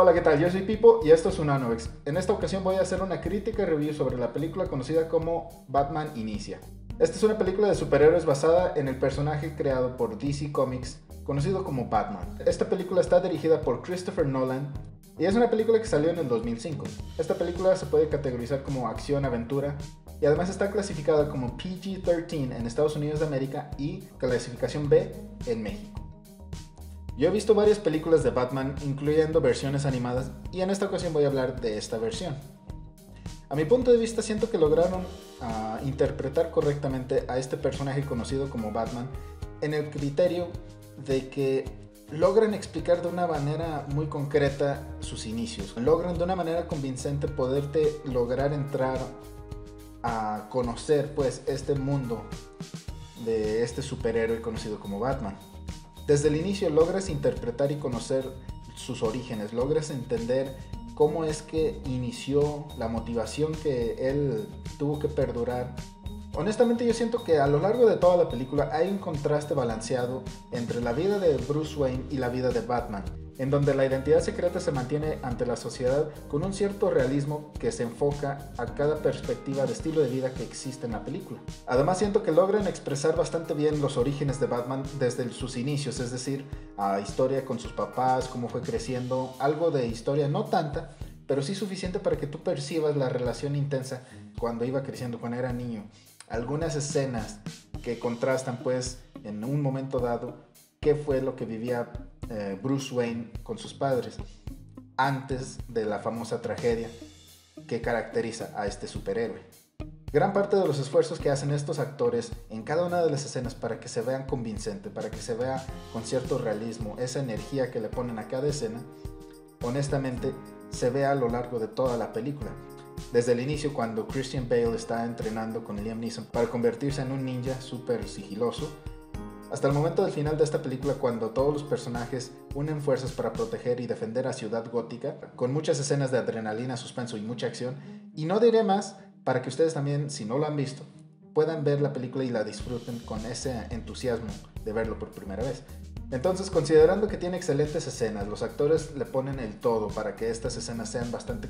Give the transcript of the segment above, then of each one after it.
Hola, ¿qué tal? Yo soy Pipo y esto es Unanovex. En esta ocasión voy a hacer una crítica y review sobre la película conocida como Batman Inicia. Esta es una película de superhéroes basada en el personaje creado por DC Comics, conocido como Batman. Esta película está dirigida por Christopher Nolan y es una película que salió en el 2005. Esta película se puede categorizar como acción-aventura y además está clasificada como PG-13 en Estados Unidos de América y clasificación B en México. Yo he visto varias películas de Batman, incluyendo versiones animadas, y en esta ocasión voy a hablar de esta versión. A mi punto de vista siento que lograron uh, interpretar correctamente a este personaje conocido como Batman en el criterio de que logran explicar de una manera muy concreta sus inicios. Logran de una manera convincente poderte lograr entrar a conocer pues este mundo de este superhéroe conocido como Batman. Desde el inicio logras interpretar y conocer sus orígenes, logras entender cómo es que inició la motivación que él tuvo que perdurar. Honestamente yo siento que a lo largo de toda la película hay un contraste balanceado entre la vida de Bruce Wayne y la vida de Batman en donde la identidad secreta se mantiene ante la sociedad con un cierto realismo que se enfoca a cada perspectiva de estilo de vida que existe en la película. Además siento que logran expresar bastante bien los orígenes de Batman desde sus inicios, es decir, a historia con sus papás, cómo fue creciendo, algo de historia no tanta, pero sí suficiente para que tú percibas la relación intensa cuando iba creciendo, cuando era niño. Algunas escenas que contrastan pues en un momento dado qué fue lo que vivía eh, Bruce Wayne con sus padres antes de la famosa tragedia que caracteriza a este superhéroe. Gran parte de los esfuerzos que hacen estos actores en cada una de las escenas para que se vean convincente, para que se vea con cierto realismo, esa energía que le ponen a cada escena, honestamente se ve a lo largo de toda la película. Desde el inicio cuando Christian Bale está entrenando con Liam Neeson para convertirse en un ninja súper sigiloso, hasta el momento del final de esta película, cuando todos los personajes unen fuerzas para proteger y defender a Ciudad Gótica, con muchas escenas de adrenalina, suspenso y mucha acción, y no diré más para que ustedes también, si no lo han visto, puedan ver la película y la disfruten con ese entusiasmo de verlo por primera vez. Entonces, considerando que tiene excelentes escenas, los actores le ponen el todo para que estas escenas sean bastante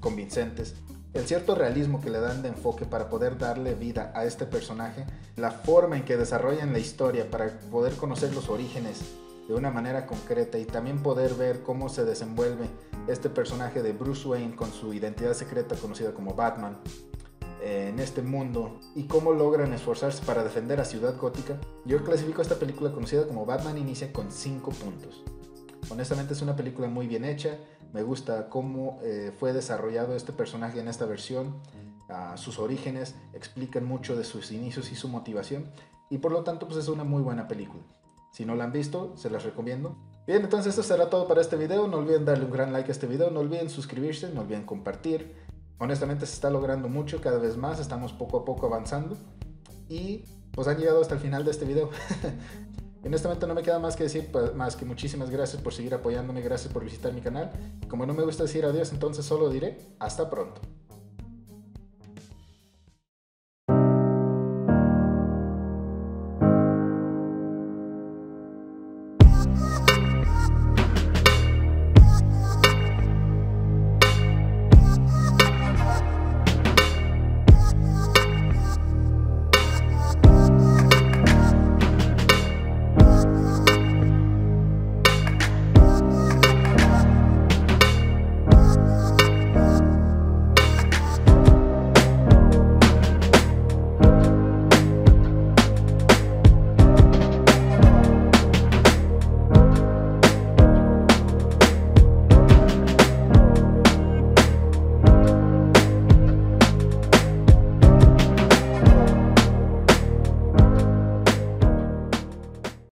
convincentes, el cierto realismo que le dan de enfoque para poder darle vida a este personaje, la forma en que desarrollan la historia para poder conocer los orígenes de una manera concreta y también poder ver cómo se desenvuelve este personaje de Bruce Wayne con su identidad secreta conocida como Batman, en este mundo y cómo logran esforzarse para defender a Ciudad Gótica, yo clasifico esta película conocida como Batman Inicia con 5 puntos. Honestamente es una película muy bien hecha, me gusta cómo eh, fue desarrollado este personaje en esta versión, sus orígenes explican mucho de sus inicios y su motivación y por lo tanto pues es una muy buena película. Si no la han visto, se las recomiendo. Bien, entonces esto será todo para este video. No olviden darle un gran like a este video, no olviden suscribirse, no olviden compartir honestamente se está logrando mucho cada vez más, estamos poco a poco avanzando y pues han llegado hasta el final de este video. Honestamente no me queda más que decir pues, más que muchísimas gracias por seguir apoyándome, gracias por visitar mi canal. Como no me gusta decir adiós, entonces solo diré hasta pronto.